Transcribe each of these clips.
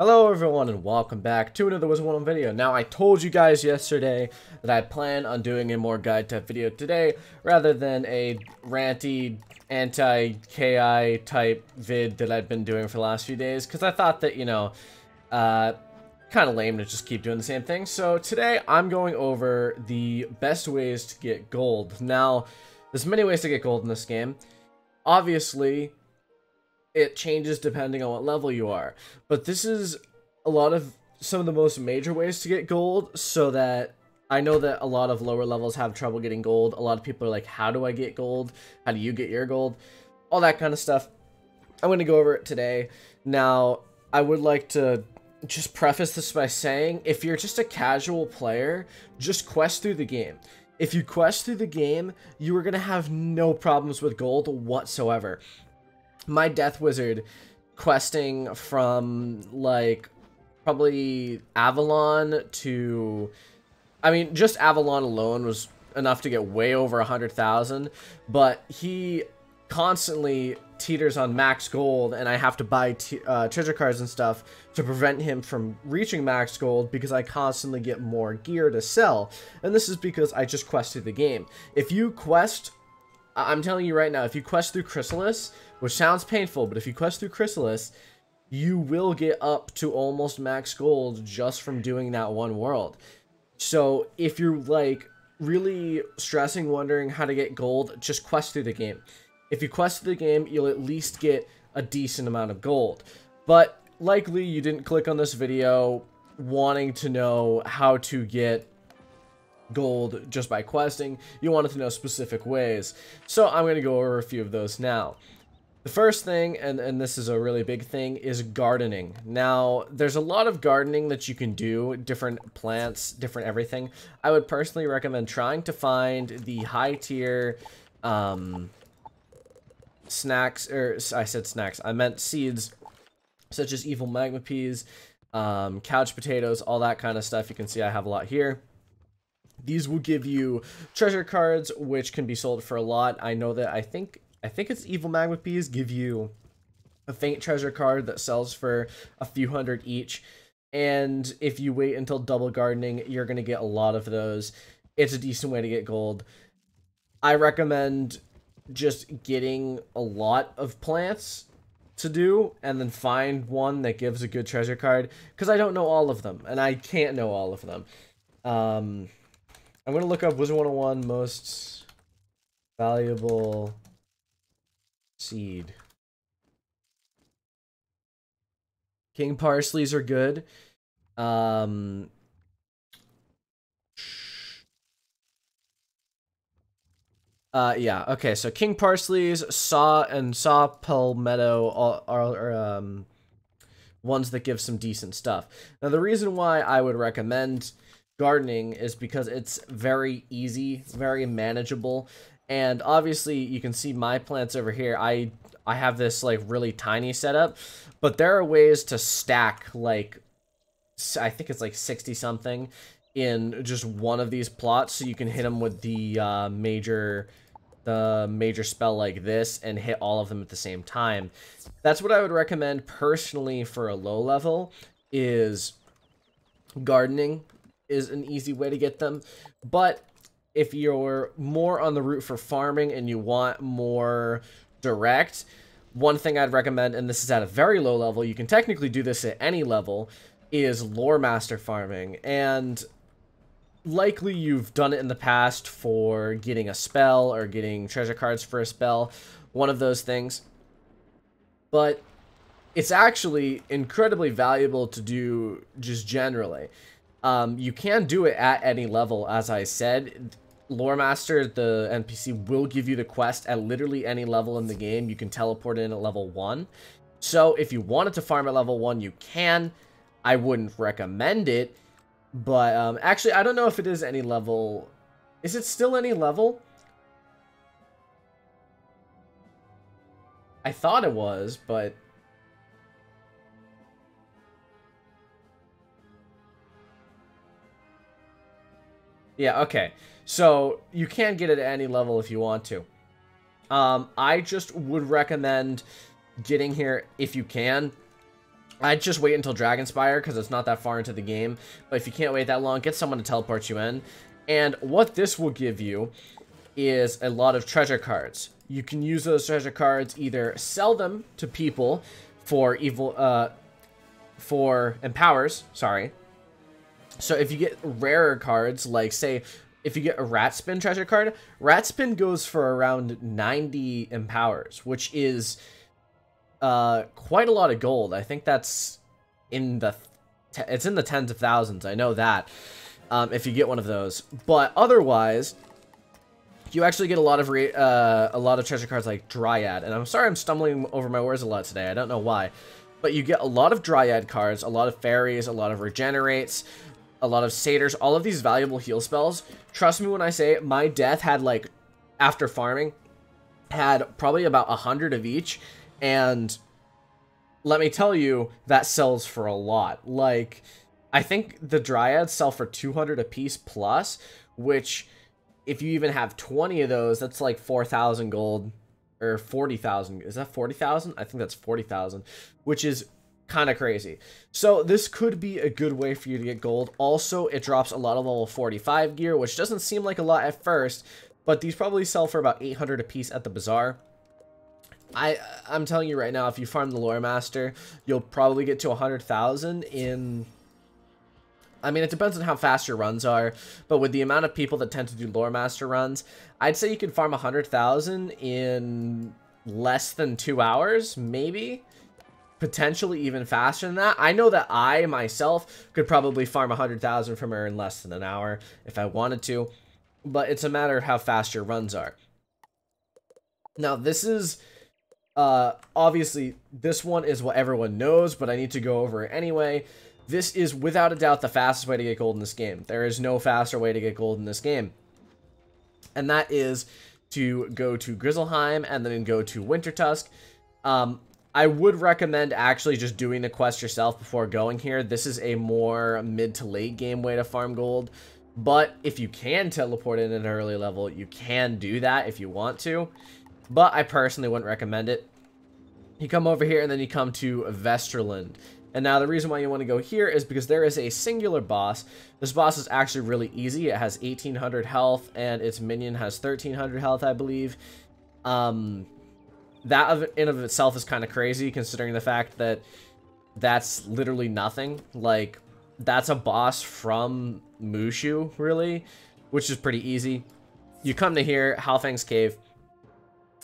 Hello everyone and welcome back to another Wizard 101 video. Now I told you guys yesterday that I plan on doing a more guide type video today rather than a ranty anti-KI type vid that I've been doing for the last few days because I thought that, you know, uh, kind of lame to just keep doing the same thing. So today I'm going over the best ways to get gold. Now, there's many ways to get gold in this game. Obviously, it changes depending on what level you are. But this is a lot of some of the most major ways to get gold so that I know that a lot of lower levels have trouble getting gold. A lot of people are like, how do I get gold? How do you get your gold? All that kind of stuff. I'm going to go over it today. Now, I would like to just preface this by saying, if you're just a casual player, just quest through the game. If you quest through the game, you are going to have no problems with gold whatsoever my Death Wizard questing from like probably Avalon to I mean just Avalon alone was enough to get way over a hundred thousand but he constantly teeters on max gold and I have to buy uh, treasure cards and stuff to prevent him from reaching max gold because I constantly get more gear to sell. And this is because I just quested the game. If you quest I'm telling you right now if you quest through Khrysalis which sounds painful, but if you quest through Khrysalis, you will get up to almost max gold just from doing that one world. So if you're like really stressing, wondering how to get gold, just quest through the game. If you quest through the game, you'll at least get a decent amount of gold. But likely you didn't click on this video wanting to know how to get gold just by questing. You wanted to know specific ways. So I'm going to go over a few of those now. The first thing, and, and this is a really big thing, is gardening. Now, there's a lot of gardening that you can do, different plants, different everything. I would personally recommend trying to find the high tier um, snacks, or I said snacks, I meant seeds, such as evil magma peas, um, couch potatoes, all that kind of stuff. You can see I have a lot here. These will give you treasure cards, which can be sold for a lot. I know that I think I think it's Evil Magma Peas give you a faint treasure card that sells for a few hundred each. And if you wait until double gardening, you're going to get a lot of those. It's a decent way to get gold. I recommend just getting a lot of plants to do and then find one that gives a good treasure card because I don't know all of them and I can't know all of them. Um, I'm going to look up Wizard 101 most valuable Seed. King parsleys are good. Um, uh, yeah, okay, so king parsleys, saw, and saw palmetto are, are, um, ones that give some decent stuff. Now, the reason why I would recommend gardening is because it's very easy, very manageable, and obviously you can see my plants over here. I I have this like really tiny setup, but there are ways to stack like I think it's like 60 something in just one of these plots so you can hit them with the uh, major the major spell like this and hit all of them at the same time. That's what I would recommend personally for a low level is gardening is an easy way to get them. But if you're more on the route for farming and you want more direct, one thing I'd recommend, and this is at a very low level, you can technically do this at any level, is lore master farming. And likely you've done it in the past for getting a spell or getting treasure cards for a spell, one of those things. But it's actually incredibly valuable to do just generally. Um, you can do it at any level, as I said. Lore Master, the NPC, will give you the quest at literally any level in the game. You can teleport in at level 1. So if you wanted to farm at level 1, you can. I wouldn't recommend it. But um, actually, I don't know if it is any level. Is it still any level? I thought it was, but Yeah, okay. So you can get it at any level if you want to. Um, I just would recommend getting here if you can. I'd just wait until Dragonspire because it's not that far into the game. But if you can't wait that long, get someone to teleport you in. And what this will give you is a lot of treasure cards. You can use those treasure cards, either sell them to people for evil, uh, for empowers, sorry. So if you get rarer cards, like say, if you get a rat spin treasure card, rat spin goes for around 90 empowers, which is uh, quite a lot of gold. I think that's in the it's in the tens of thousands. I know that. Um, if you get one of those, but otherwise, you actually get a lot of uh, a lot of treasure cards like Dryad. And I'm sorry I'm stumbling over my words a lot today. I don't know why, but you get a lot of Dryad cards, a lot of fairies, a lot of regenerates, a lot of satyrs, all of these valuable heal spells. Trust me when I say my death had like after farming had probably about a hundred of each and let me tell you, that sells for a lot. Like, I think the Dryads sell for 200 a piece plus, which, if you even have 20 of those, that's like 4,000 gold, or 40,000. Is that 40,000? I think that's 40,000, which is kind of crazy. So this could be a good way for you to get gold. Also, it drops a lot of level 45 gear, which doesn't seem like a lot at first, but these probably sell for about 800 a piece at the bazaar. I I'm telling you right now, if you farm the lore master, you'll probably get to 100,000 in I mean, it depends on how fast your runs are, but with the amount of people that tend to do lore master runs, I'd say you could farm 100,000 in less than 2 hours, maybe. Potentially even faster than that. I know that I myself could probably farm 100,000 from her in less than an hour if I wanted to, but it's a matter of how fast your runs are. Now, this is uh, obviously, this one is what everyone knows, but I need to go over it anyway. This is without a doubt the fastest way to get gold in this game. There is no faster way to get gold in this game. And that is to go to Grizzleheim and then go to Wintertusk. Um, I would recommend actually just doing the quest yourself before going here. This is a more mid to late game way to farm gold. But if you can teleport in at an early level, you can do that if you want to but I personally wouldn't recommend it. You come over here and then you come to Vesterland. And now the reason why you want to go here is because there is a singular boss. This boss is actually really easy. It has 1800 health and its minion has 1300 health, I believe. Um, that in of itself is kind of crazy considering the fact that that's literally nothing. Like, that's a boss from Mooshu, really, which is pretty easy. You come to here, Halfang's Cave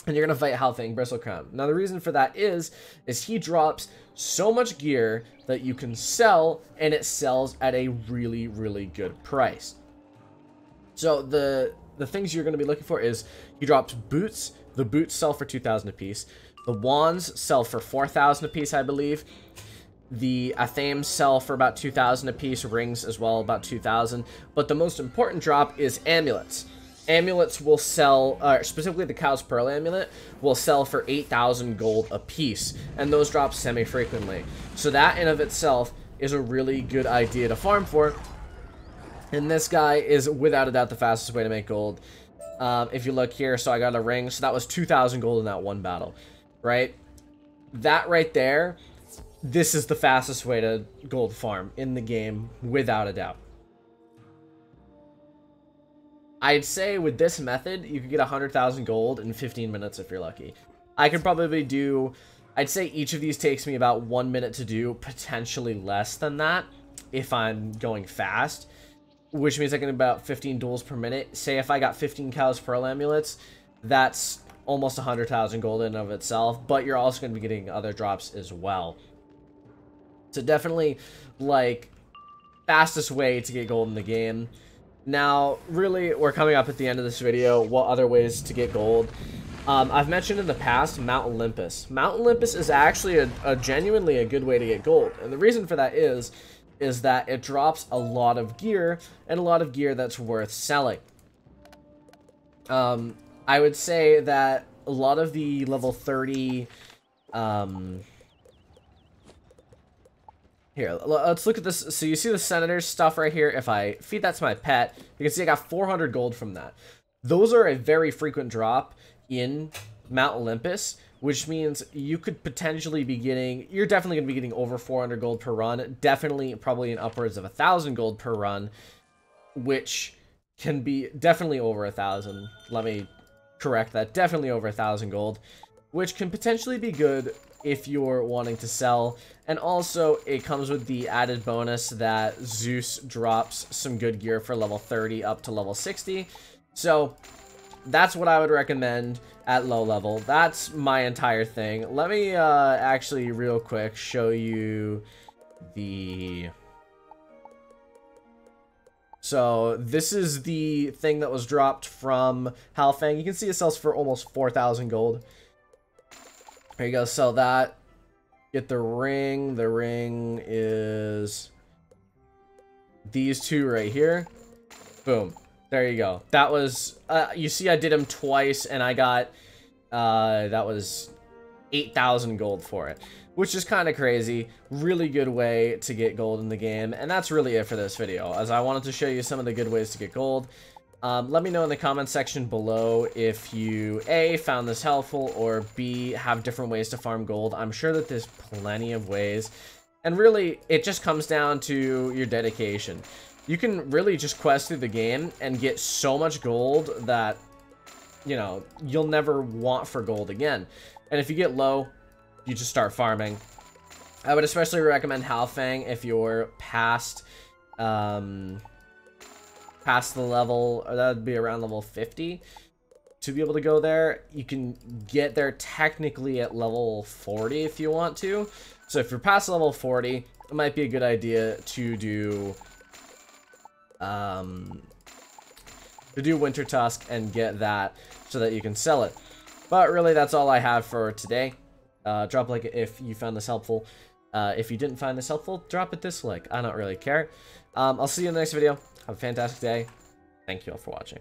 and you're gonna fight Halfang Bristlecrown. Now the reason for that is, is he drops so much gear that you can sell, and it sells at a really, really good price. So the the things you're gonna be looking for is he drops boots. The boots sell for 2,000 apiece. The wands sell for 4,000 apiece, I believe. The Athames sell for about 2,000 apiece. Rings as well, about 2,000. But the most important drop is amulets amulets will sell, uh, specifically the Cow's Pearl amulet, will sell for 8,000 gold a piece, and those drop semi-frequently. So that in of itself is a really good idea to farm for, and this guy is without a doubt the fastest way to make gold. Um, if you look here, so I got a ring, so that was 2,000 gold in that one battle, right? That right there, this is the fastest way to gold farm in the game, without a doubt. I'd say with this method, you could get 100,000 gold in 15 minutes if you're lucky. I could probably do, I'd say each of these takes me about one minute to do, potentially less than that if I'm going fast, which means I can about 15 duels per minute. Say if I got 15 Cow's Pearl amulets, that's almost 100,000 gold in of itself, but you're also going to be getting other drops as well. So definitely, like, fastest way to get gold in the game. Now, really, we're coming up at the end of this video. What other ways to get gold? Um, I've mentioned in the past Mount Olympus. Mount Olympus is actually a, a, genuinely a good way to get gold. And the reason for that is, is that it drops a lot of gear, and a lot of gear that's worth selling. Um, I would say that a lot of the level 30, um, here, let's look at this. So you see the senator's stuff right here. If I feed that to my pet, you can see I got 400 gold from that. Those are a very frequent drop in Mount Olympus, which means you could potentially be getting, you're definitely going to be getting over 400 gold per run, definitely probably in upwards of a 1,000 gold per run, which can be definitely over a 1,000. Let me correct that, definitely over a 1,000 gold, which can potentially be good if you're wanting to sell. And also, it comes with the added bonus that Zeus drops some good gear for level 30 up to level 60. So, that's what I would recommend at low level. That's my entire thing. Let me uh, actually real quick show you the... So this is the thing that was dropped from Halfang. You can see it sells for almost 4,000 gold. There you go, sell that. Get the ring. The ring is these two right here. Boom. There you go. That was, uh, you see I did them twice and I got, uh, that was 8,000 gold for it, which is kind of crazy. Really good way to get gold in the game. And that's really it for this video, as I wanted to show you some of the good ways to get gold. Um, let me know in the comment section below if you A, found this helpful, or B, have different ways to farm gold. I'm sure that there's plenty of ways. And really, it just comes down to your dedication you can really just quest through the game and get so much gold that, you know, you'll never want for gold again. And if you get low, you just start farming. I would especially recommend Halfang if you're past, um, past the level, that would be around level 50 to be able to go there. You can get there technically at level 40 if you want to. So if you're past level 40, it might be a good idea to do um, to do Winter Tusk and get that so that you can sell it. But really, that's all I have for today. Uh, drop a like if you found this helpful. Uh, if you didn't find this helpful, drop a dislike. I don't really care. Um, I'll see you in the next video. Have a fantastic day. Thank you all for watching.